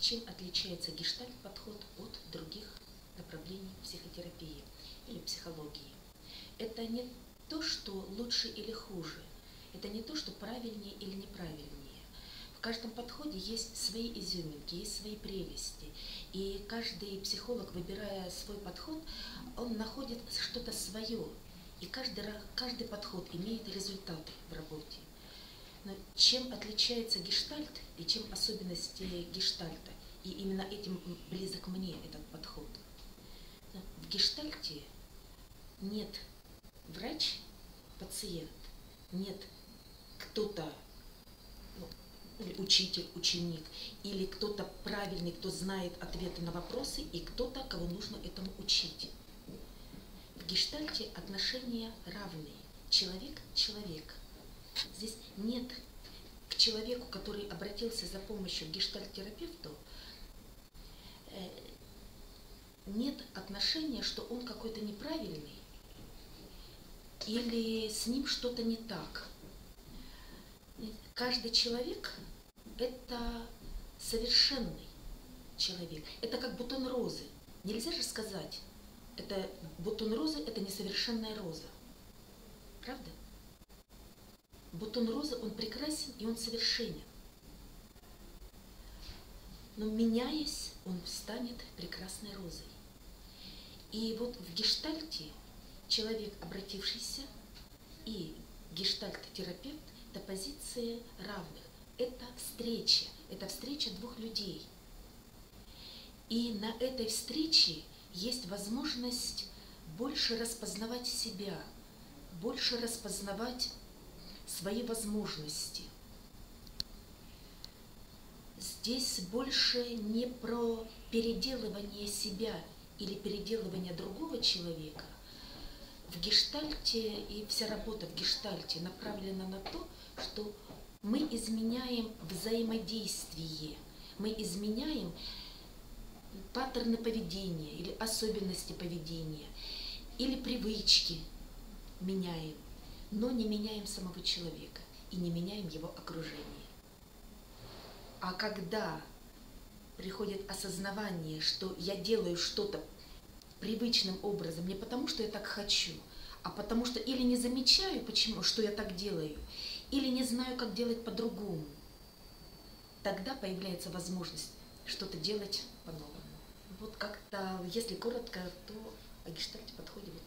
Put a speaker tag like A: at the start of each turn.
A: чем отличается гештальт-подход от других направлений психотерапии или психологии. Это не то, что лучше или хуже, это не то, что правильнее или неправильнее. В каждом подходе есть свои изюминки, есть свои прелести. И каждый психолог, выбирая свой подход, он находит что-то свое. И каждый, каждый подход имеет результаты в работе. Чем отличается гештальт и чем особенности гештальта? И именно этим близок мне этот подход. В гештальте нет врач, пациент, нет кто-то, ну, учитель, ученик, или кто-то правильный, кто знает ответы на вопросы, и кто-то, кого нужно этому учить. В гештальте отношения равные. Человек – человек. Здесь нет к человеку, который обратился за помощью к гештальт-терапевту, э, нет отношения, что он какой-то неправильный или с ним что-то не так. Каждый человек – это совершенный человек. Это как бутон розы. Нельзя же сказать, это бутон розы – это несовершенная роза. Правда? Бутон розы, он прекрасен и он совершенен. Но меняясь, он станет прекрасной розой. И вот в гештальте человек, обратившийся, и гештальт-терапевт – это позиции равных. Это встреча, это встреча двух людей. И на этой встрече есть возможность больше распознавать себя, больше распознавать свои возможности. Здесь больше не про переделывание себя или переделывание другого человека. В гештальте и вся работа в гештальте направлена на то, что мы изменяем взаимодействие, мы изменяем паттерны поведения или особенности поведения, или привычки меняем но не меняем самого человека и не меняем его окружение. А когда приходит осознавание, что я делаю что-то привычным образом, не потому что я так хочу, а потому что или не замечаю, почему, что я так делаю, или не знаю, как делать по-другому, тогда появляется возможность что-то делать по-новому. Вот как-то, если коротко, то о гештальте подходит вот